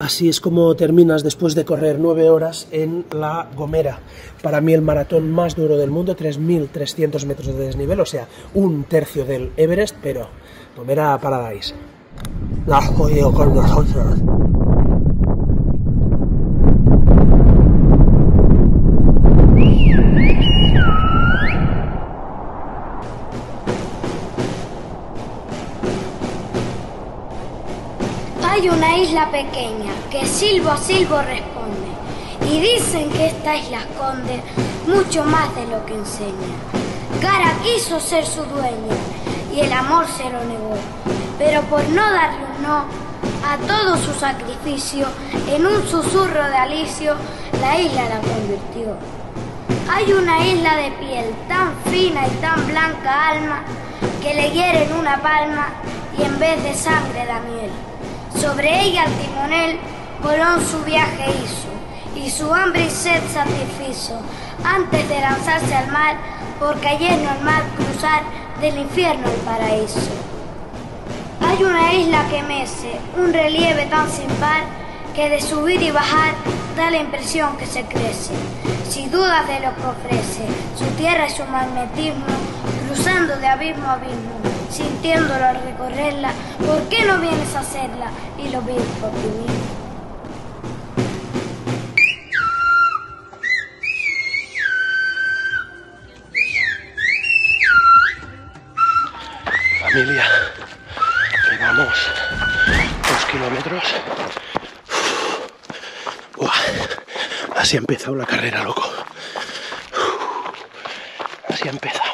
Así es como terminas después de correr nueve horas en La Gomera. Para mí el maratón más duro del mundo, 3.300 metros de desnivel, o sea, un tercio del Everest, pero Gomera Paradise. La jodido con. Hay una isla pequeña que silbo a silbo responde y dicen que esta isla esconde mucho más de lo que enseña. Cara quiso ser su dueña y el amor se lo negó, pero por no darle un no a todo su sacrificio, en un susurro de alicio, la isla la convirtió. Hay una isla de piel tan fina y tan blanca alma que le hieren una palma y en vez de sangre da miel. Sobre ella el timonel Colón su viaje hizo y su hambre y sed satisfizo antes de lanzarse al mar, porque allí es normal cruzar del infierno al paraíso. Hay una isla que mece, un relieve tan sin par, que de subir y bajar da la impresión que se crece. Si dudas de lo que ofrece, su tierra y su magnetismo, cruzando de abismo a abismo, sintiéndolo al recorrerla, ¿por qué no vienes a hacerla y lo por ti mismo? Familia, llevamos dos kilómetros. Así ha empezado la carrera, loco. Así ha empezado.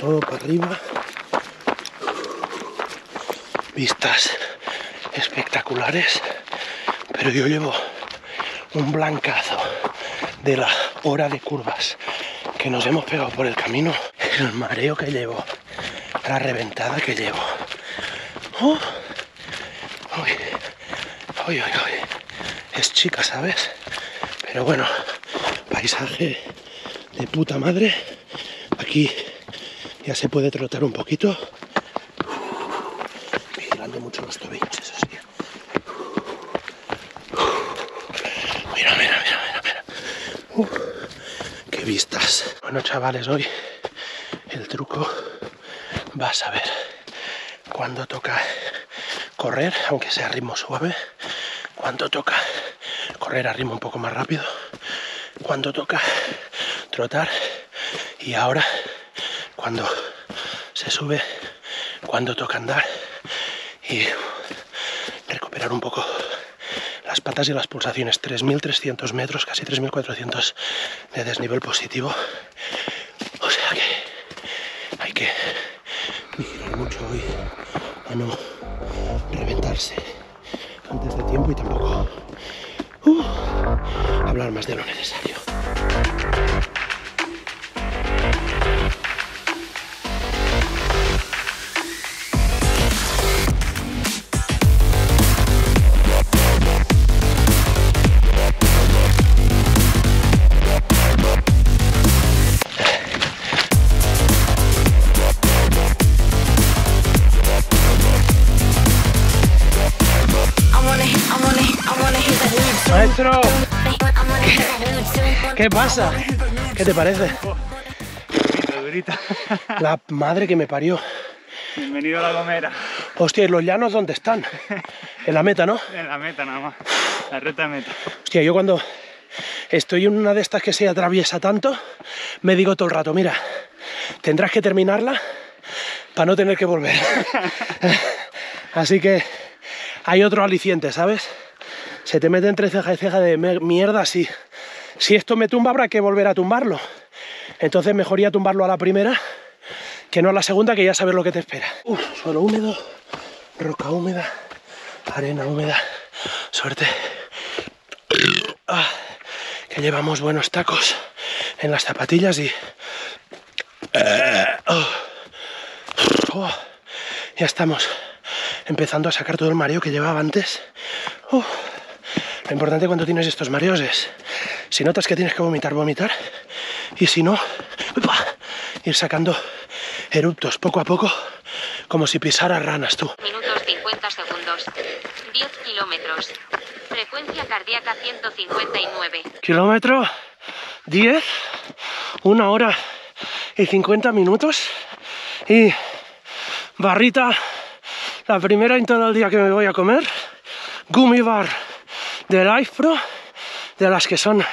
Todo para arriba. Vistas espectaculares. Pero yo llevo un blancazo de la hora de curvas que nos hemos pegado por el camino. El mareo que llevo la reventada que llevo. Uy, uy, uy, uy. Es chica, ¿sabes? Pero bueno, paisaje de puta madre. Aquí ya se puede trotar un poquito. Vigilando mucho los tobillos, eso sí. Mira, mira, mira, mira, mira. Uh, qué vistas. Bueno, chavales, hoy el truco vas a ver cuando toca correr, aunque sea a ritmo suave, cuando toca correr a ritmo un poco más rápido, cuando toca trotar y ahora cuando se sube, cuando toca andar y recuperar un poco las patas y las pulsaciones. 3.300 metros, casi 3.400 de desnivel positivo. O sea que hay que vigilar mucho hoy a no reventarse antes de tiempo y tampoco uh, hablar más de lo necesario. ¿Qué pasa? ¿Qué te parece? Durita. La madre que me parió. Bienvenido a la Gomera. Hostia, ¿y los llanos dónde están? En la meta, ¿no? En la meta nada más. La recta meta. Hostia, yo cuando estoy en una de estas que se atraviesa tanto, me digo todo el rato, mira, tendrás que terminarla para no tener que volver. Así que hay otro aliciente, ¿sabes? Se te mete entre ceja y ceja de mierda, sí. Si esto me tumba, habrá que volver a tumbarlo. Entonces mejoría tumbarlo a la primera que no a la segunda, que ya sabes lo que te espera. Suelo húmedo, roca húmeda, arena húmeda. Suerte. Ah, que llevamos buenos tacos en las zapatillas y... Eh, oh. Ya estamos empezando a sacar todo el mareo que llevaba antes. Lo importante cuando tienes estos mareos es, si notas que tienes que vomitar, vomitar. Y si no, ir sacando eructos poco a poco, como si pisaras ranas tú. Minutos 50 segundos. 10 kilómetros. Frecuencia cardíaca 159. Kilómetro 10, una hora y 50 minutos. Y barrita, la primera en todo el día que me voy a comer. Gummy bar de Life Pro, de las que son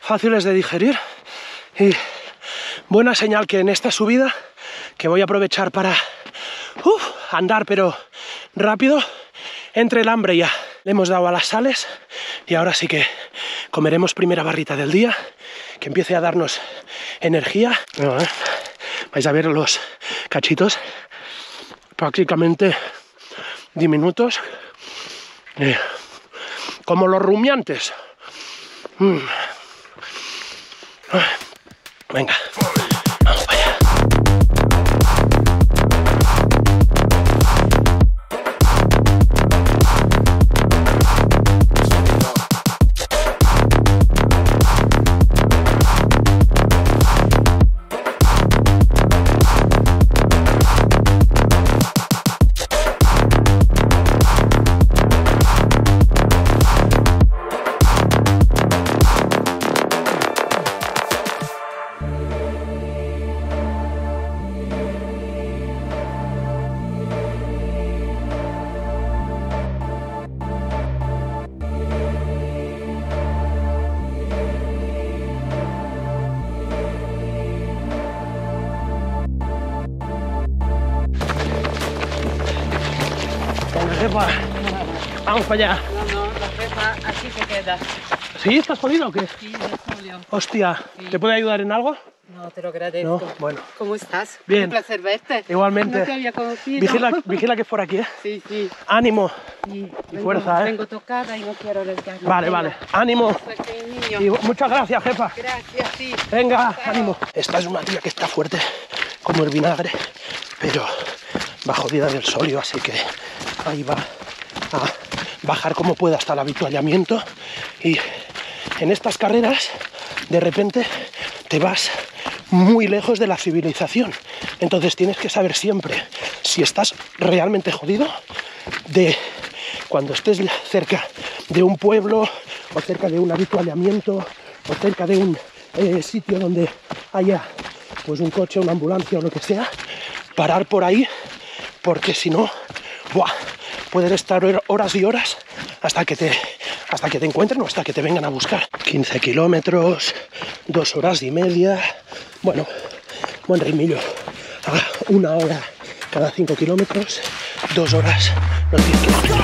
fáciles de digerir. Y buena señal que en esta subida, que voy a aprovechar para andar, pero rápido, entre el hambre ya. Le hemos dado a las sales y ahora sí que comeremos primera barrita del día, que empiece a darnos energía. Vais a ver los cachitos prácticamente diminutos, eh, como los rumiantes. Mm. Venga, Vamos para allá. No, no, la jefa aquí se queda. ¿Sí? ¿Estás jodido o qué? Sí, de Julio. Hostia, ¿te puede ayudar en algo? No, te lo agradezco. No, bueno. ¿Cómo estás? Bien. Un placer verte. Igualmente. No te había conocido. Vigila, vigila que es por aquí, ¿eh? Sí, sí. Ánimo. sí. fuerza, ¿eh? Vengo tocada y no quiero arriesgarme. Vale, vale. Ánimo. Y muchas gracias, jefa. Gracias, sí. Venga, ánimo. Esta es una tía que está fuerte como el vinagre, pero va jodida del solio, así que ahí va a bajar como pueda hasta el habituallamiento. Y en estas carreras, de repente, te vas muy lejos de la civilización. Entonces tienes que saber siempre si estás realmente jodido de cuando estés cerca de un pueblo o cerca de un habituallamiento o cerca de un eh, sitio donde haya pues un coche, una ambulancia o lo que sea, parar por ahí porque si no. Pueden estar hor- horas y horas hasta que te hasta que te encuentren o hasta que te vengan a buscar. 15 kilómetros, dos horas y media, bueno, buen ritmillo. A una hora cada 5 kilómetros, dos horas los 10 kilómetros.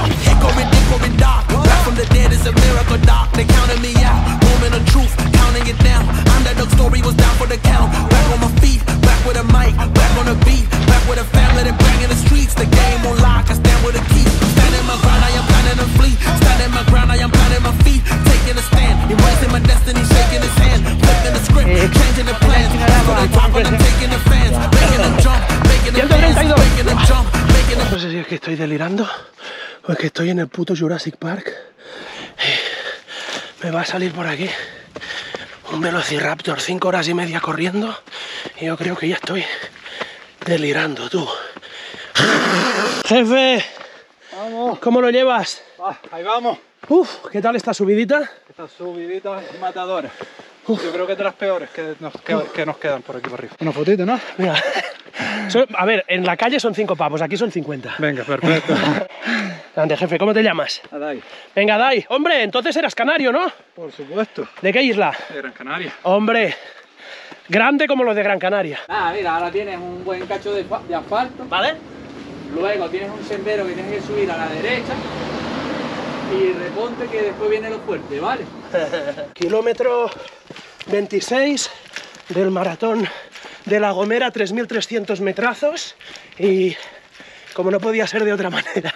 Back the a the with a mic, back on the beat, back with a family that bang in the streets. The game on lock, I stand with a key. Standing my ground, I am planning to flee. Standing my ground, I am planting my feet. Taking a stand, embracing my destiny, shaking his hand. Flipping the script, changing the plans. So they talk when I'm taking the fans. Making them jump, making them dance, making them jump, making them No sé si es que estoy delirando o es que estoy en el puto Jurassic Park. Me va a salir por aquí un Velociraptor, cinco horas y media corriendo y yo creo que ya estoy delirando, tú. Jefe, Vamos, ¿cómo lo llevas? va, ahí vamos. Uf, ¿qué tal esta subidita? Estas subiditas matadoras. Yo creo que de las peores que nos, que, que nos quedan por aquí por arriba. Una fotito, ¿no? Mira. A ver, en la calle son cinco pavos, aquí son 50. Venga, perfecto. Grande, jefe, ¿cómo te llamas? Adai, Venga, Dai. Hombre, entonces eras canario, ¿no? por supuesto. ¿De qué isla? De Gran Canaria. Hombre, grande como los de Gran Canaria. Nada, mira, ahora tienes un buen cacho de, de asfalto, ¿Vale? luego tienes un sendero que tienes que subir a la derecha y reponte que después viene lo fuerte, ¿vale? Kilómetro 26 del maratón de La Gomera, 3.300 metrazos y como no podía ser de otra manera,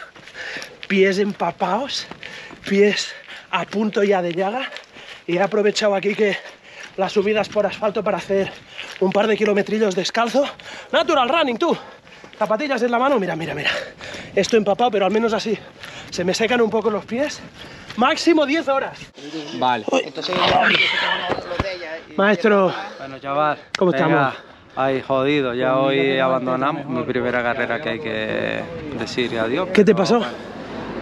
pies empapados, pies a punto ya de llaga y he aprovechado aquí que las subidas por asfalto para hacer un par de kilometrillos descalzo. Natural running, tú. Zapatillas en la mano, mira, mira, mira. Esto empapado, pero al menos así se me secan un poco los pies. Máximo 10 horas. Vale. Maestro, Bueno, chaval. ¿Cómo venga, estamos? Ay, jodido, ya hoy abandonamos mi primera carrera que hay que decir adiós. ¿qué te pasó?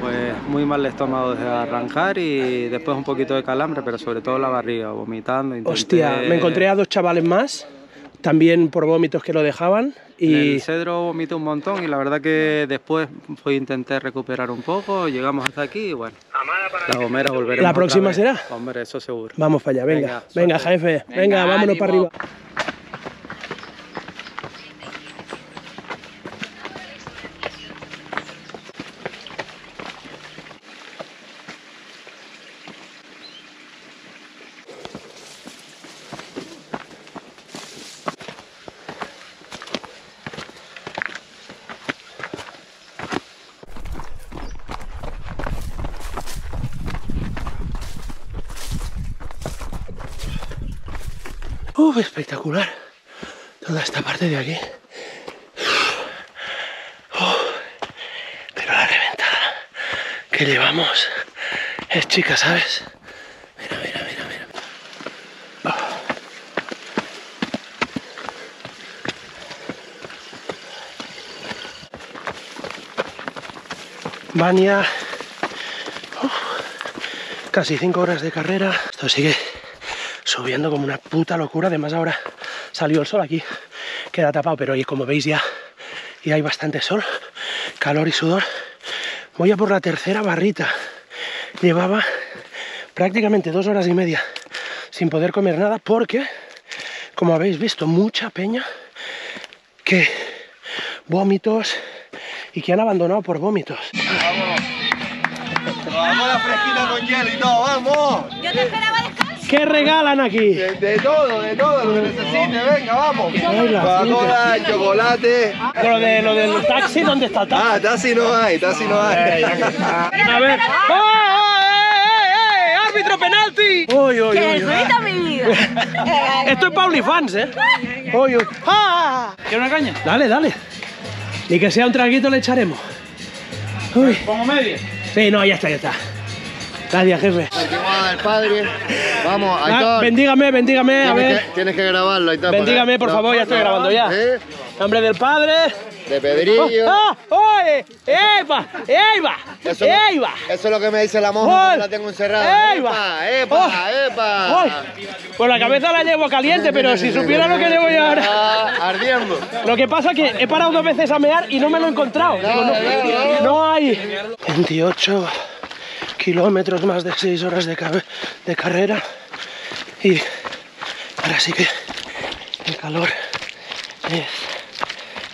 Pues muy mal estómago desde arrancar y después un poquito de calambre, pero sobre todo la barriga, vomitando. intenté- Hostia, me encontré a dos chavales más, también por vómitos que lo dejaban. En Y el cedro vomité un montón y la verdad que después pues, intenté recuperar un poco, llegamos hasta aquí y bueno, la gomera volveremos ¿La próxima será? Hombre, eso seguro. vamos para allá, venga. Venga, Venga, jefe, venga, Venga, vámonos para ánimo. arriba. Espectacular. Toda esta parte de aquí. Uf, pero la reventada que llevamos es chica, ¿sabes? Mira, mira, mira, mira. Ya uf, casi cinco horas de carrera. Esto sigue subiendo como una puta locura. Además ahora salió el sol aquí, queda tapado, pero hoy como veis ya, ya hay bastante sol, calor y sudor. Voy a por la tercera barrita. Llevaba prácticamente dos horas y media sin poder comer nada porque, como habéis visto, mucha peña que vómitos y que han abandonado por vómitos. Vamos a la fresquita con hielo y todo, vamos. ¿Qué regalan aquí? De, de todo, de todo lo que necesite, venga, vamos. Coca-Cola, chocolate. Lo, de, lo del taxi, ¿dónde está el taxi? Ah, taxi no hay, taxi no hay. A ver. ¡Oh, eh, eh! ¡Árbitro penalti! ¡Uy, uy, uy! Necesito mi vida. Esto es Pauli fans, ¿eh? ¡Uy, uy! ¡Ah! ¿Quieres una caña? Dale, dale. Y que sea un traguito le echaremos. Uy. Pongo media. Sí, no, ya está, ya está. Gracias, jefe. del padre. Vamos, Ah, bendígame, bendígame, a ver. tienes que grabarlo, Aitor. Bendígame, por favor, ya estoy grabando ya. ¿Eh? Nombre del Padre. De Pedrillo. ¡Ah! ¡Oye! ¡Eva! ¡Eva! Eso, ¡Eva! eso es lo que me dice la monja la tengo encerrada. ¡Eva! ¡Epa, epa, epa! ¡Ay! Pues la cabeza la llevo caliente, pero si supiera lo que llevo yo ahora. Ah, ardiendo. Lo que pasa es que he parado dos veces a mear y no me lo he encontrado. Digo, no, no hay. 28 kilómetros, más de 6 horas de, de carrera. Y ahora sí que el calor es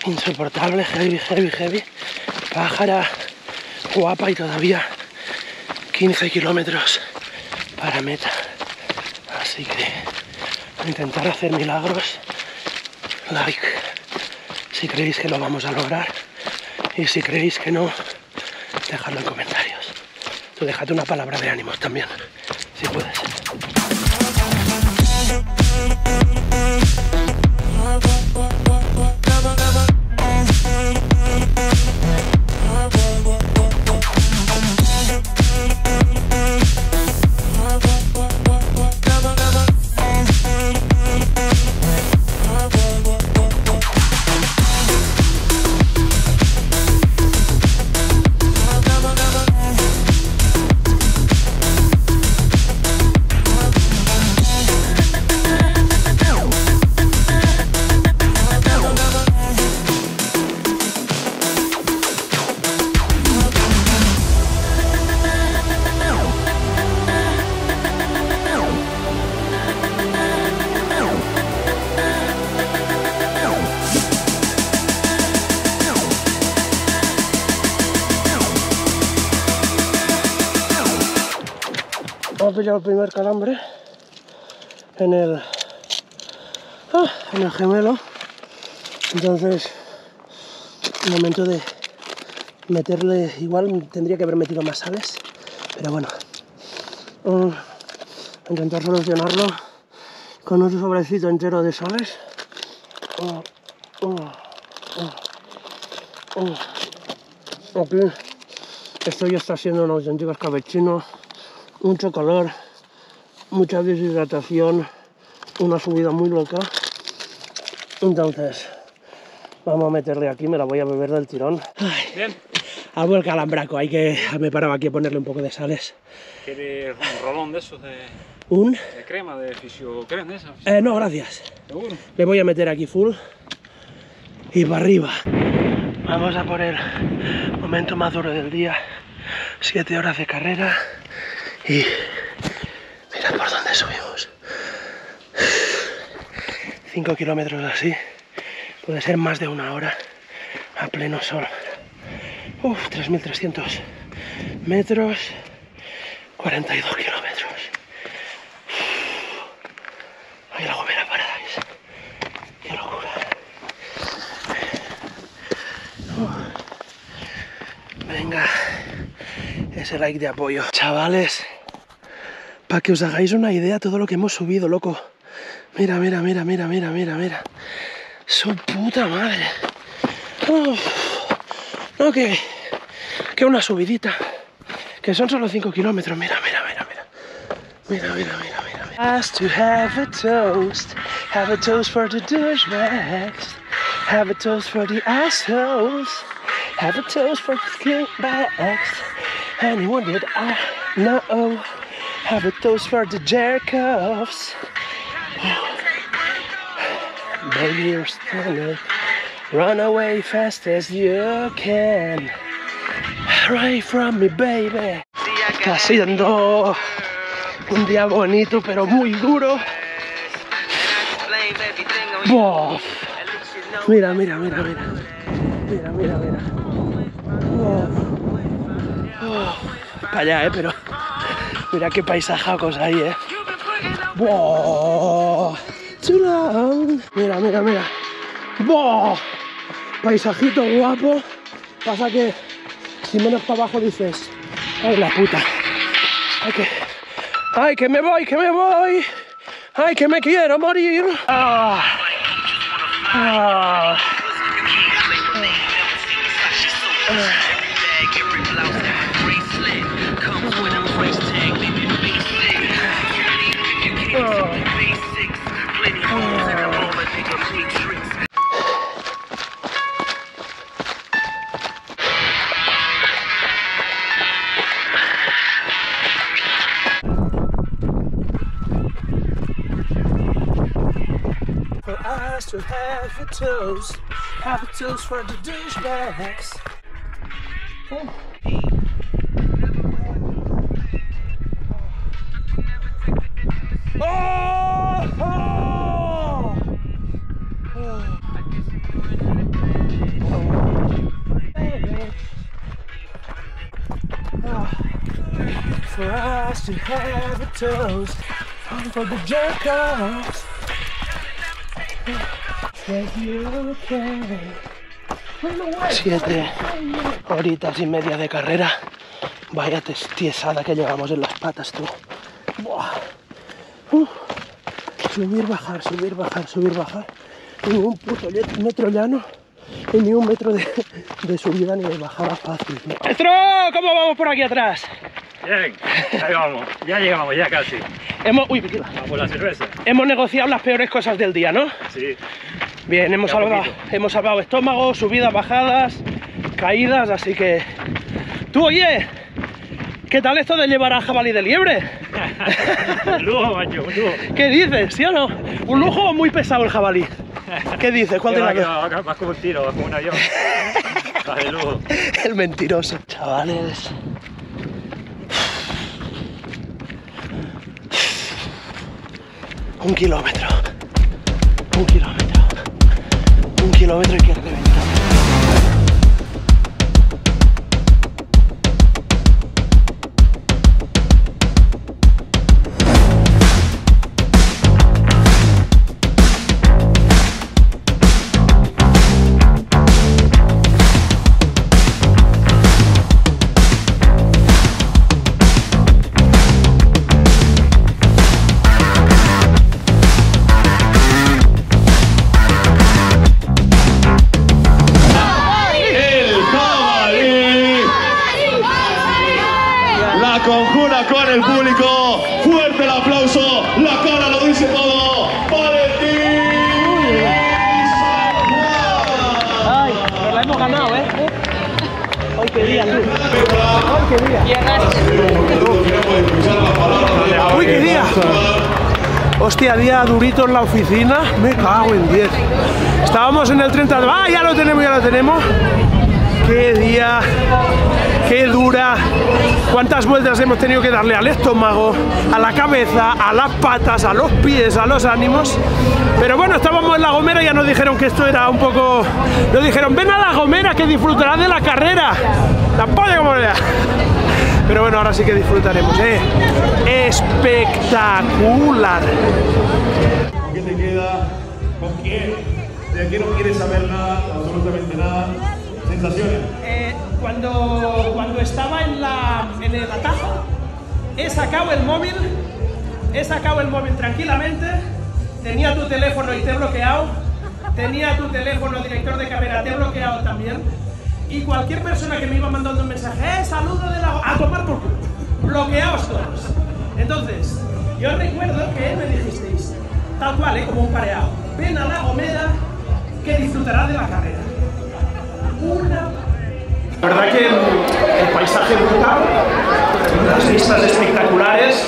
insoportable, heavy, heavy, heavy. Pájara guapa y todavía 15 kilómetros para meta. Así que intentar hacer milagros. Like si creéis que lo vamos a lograr. Y si creéis que no, dejadlo en comentarios. Tú déjate una palabra de ánimos también, si puedes. El primer calambre en el, ah, en el gemelo. Entonces, momento de meterle, igual tendría que haber metido más sales, pero bueno, mm, intentar solucionarlo con un sobrecito entero de sales. Mm, mm, esto ya está siendo un auténtico escabechino mucho calor, mucha deshidratación, una subida muy loca. Entonces, vamos a meterle aquí, me la voy a beber del tirón. Ay, Bien. Hago el calambraco, hay que... Me he parado aquí a ponerle un poco de sales. ¿Quieres un rolón de esos de, Un... de crema, de de esas? Eh, no, gracias. ¿Seguro? Le voy a meter aquí full y para arriba. Vamos a por el momento más duro del día. Siete horas de carrera y mira por dónde subimos. Cinco kilómetros así. Puede ser más de una hora a pleno sol. Uf, 3.300 metros, 42 kilómetros. Ay, la Gomera Paradise. Qué locura. Venga, ese like de apoyo. Chavales, para que os hagáis una idea todo lo que hemos subido, loco. Mira, mira, mira, mira, mira, mira, mira. Su puta madre. Uf. No, que, que una subidita. Que son solo 5 kilómetros. Mira, mira, mira, mira. Mira, mira, mira, mira. mira. To have a toast. Have a toast for the douchebags. Have a toast for the assholes. Have a toast for the skinbags. Anyone that I know. Have a toast for the jerk-offs. Baby, you're stunning. Run away fast as you can. Right from me, baby. Está siendo un día bonito, pero muy duro. Bof. Mira, mira, mira, mira. Mira, mira, mira. Para allá, eh, pero. Mira qué paisajacos ahí, eh. Too long. Mira, mira, mira. ¡Boh! Paisajito guapo. Pasa que si menos para abajo dices, ¡ay la puta! ¡Ay que, ay que me voy, que me voy! ¡Ay que me quiero morir! ¡Ah! ¡Ah! Have a toast, have a toast for the douchebags. Oh! Oh! Baby. Oh. For us to have a toast, for the jerk-offs. Siete horitas y media de carrera. Vaya tiesada que llevamos en las patas, tú. Buah. Uh. Subir, bajar, subir, bajar, subir, bajar. Ni un puto metro llano y ni un metro de, de subida ni de bajada fácil. ¡Maestro! ¿Cómo vamos por aquí atrás? Bien, ahí vamos. Ya llegamos, ya casi. Hemos, uy, tequila. Vamos por la cerveza. hemos negociado las peores cosas del día, ¿no? Sí. Bien, hemos salvado, hemos salvado estómago, subidas, bajadas, caídas, así que... Tú, oye, ¿qué tal esto de llevar a jabalí de liebre? un lujo, macho, un lujo. ¿Qué dices, sí o no? ¿Un lujo o muy pesado el jabalí? ¿Qué dices? ¿Cuál Que de las que dos? Vas como un tiro, como un avión. De lujo. El mentiroso. Chavales. Un kilómetro. Un kilómetro. Kilómetro y Uy, qué día. Hostia, día durito en la oficina. Me cago en 10. Estábamos en el 30 de... ¡Ah, ya lo tenemos, ya lo tenemos! ¡Qué día! ¡Qué dura! ¿Cuántas vueltas hemos tenido que darle al estómago, a la cabeza, a las patas, a los pies, a los ánimos? Pero bueno, estábamos en La Gomera y ya nos dijeron que esto era un poco... Nos dijeron, ven a La Gomera que disfrutarás de la carrera. Polla como vea. Pero bueno, ahora sí que disfrutaremos, ¿eh? Espectacular. ¿Qué te queda? ¿Con quién? ¿De qué no quieres saber nada? Absolutamente nada. ¿Sensaciones? Eh, cuando, cuando estaba en, la, en el atajo, he sacado el móvil, he sacado el móvil tranquilamente, tenía tu teléfono y te he bloqueado, tenía tu teléfono director de carrera, te he bloqueado también, y cualquier persona que me iba mandando un mensaje, ¡eh, saludo de la... a tomar por culo! Bloqueaos todos. Entonces, yo recuerdo que me dijisteis, tal cual, ¿eh? como un pareado, ven a la Gomera que disfrutarás de la carrera. Una la verdad que el paisaje brutal, las vistas espectaculares,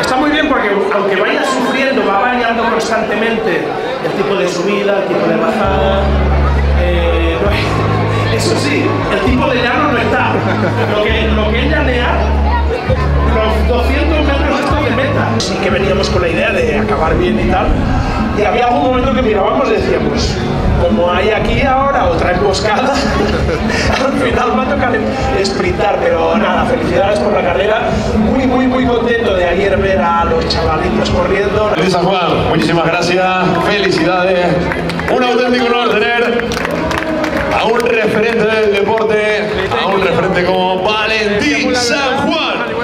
está muy bien porque aunque vaya sufriendo, va variando constantemente el tipo de subida, el tipo de bajada. Eso sí, el tipo de llano no está. Lo que, lo que es llanear, los 200 metros estos de meta. Sí que veníamos con la idea de acabar bien y tal. Y había algún momento que mirábamos y decíamos, como hay aquí ahora otra emboscada, al final va a tocar sprintar, pero nada, felicidades por la carrera. Muy, muy, muy contento de ayer ver a los chavalitos corriendo. Luis San Juan, muchísimas gracias. Felicidades. Un auténtico honor tener a un referente del deporte, a un referente como Valentín San Juan.